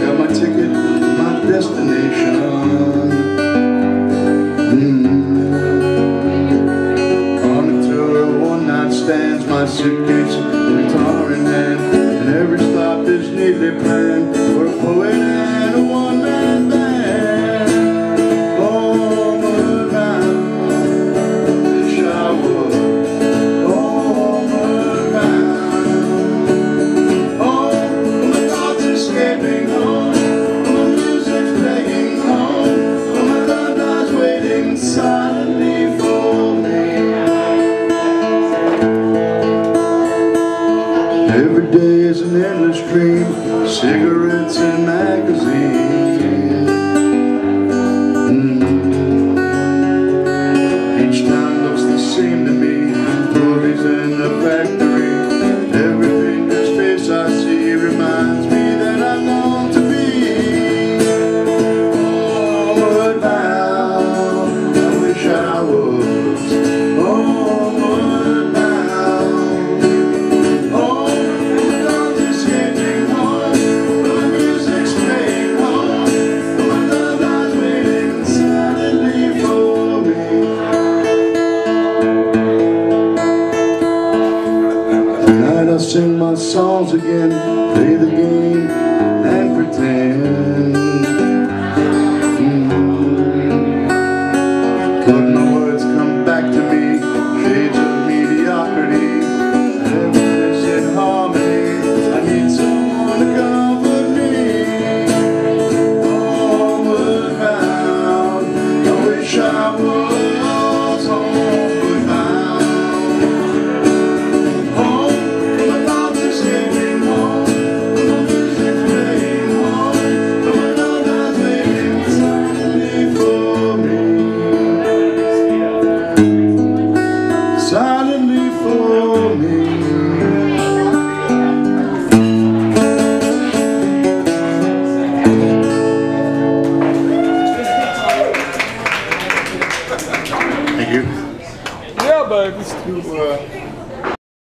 Got my ticket, my destination. Mm. On a tour of one night stands, my suitcase, guitar in hand, and every stop is neatly planned. is an endless dream, cigarettes and magazines. sing my songs again, play the game and pretend. Thank you. Yeah, but it's too. Uh,